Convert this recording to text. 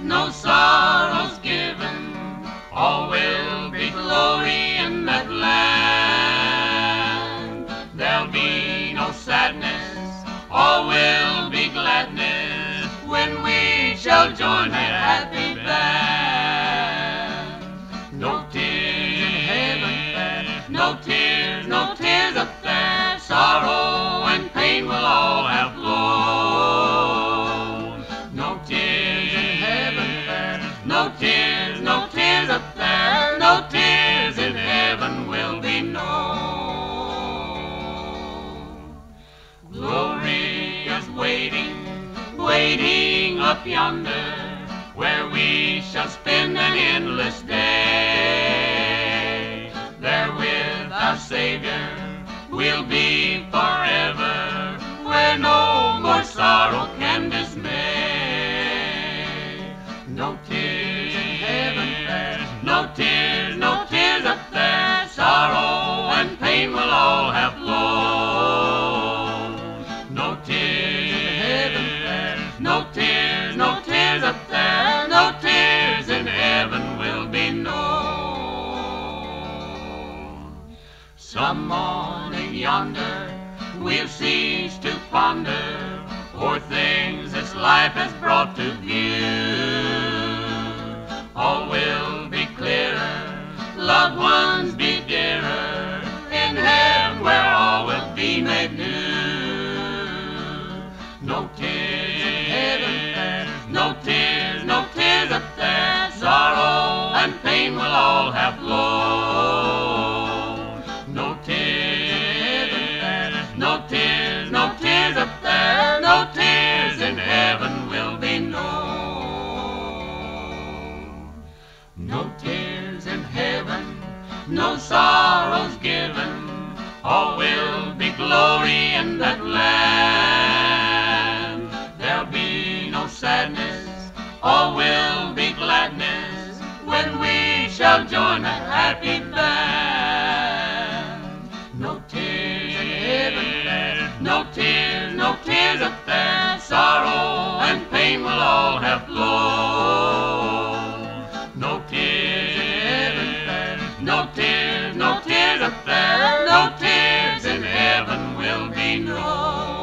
no sorrow's given, all will be glory in that land. There'll be no sadness, all will be gladness when we shall join that happy band. No tears in heaven, no tears, no tears of fair sorrow. no tears up there, no tears in heaven will be known. Glory is waiting, waiting up yonder, where we shall spend an endless day. There with our Savior we'll be forever, where no more sorrow can dismay. No tears. Some morning yonder we'll cease to ponder o'er things this life has brought to view. All will be clearer, loved ones be dearer, in heaven where all will be made new. No tears in heaven no tears, No tears in heaven, no sorrows given, all will be glory in that land. There'll be no sadness, all will be gladness when we shall join that happy band. No tears in heaven no tears, no tears up there, sorrow and pain will all have flown. no tears, no tears up there, no tears in heaven will be known.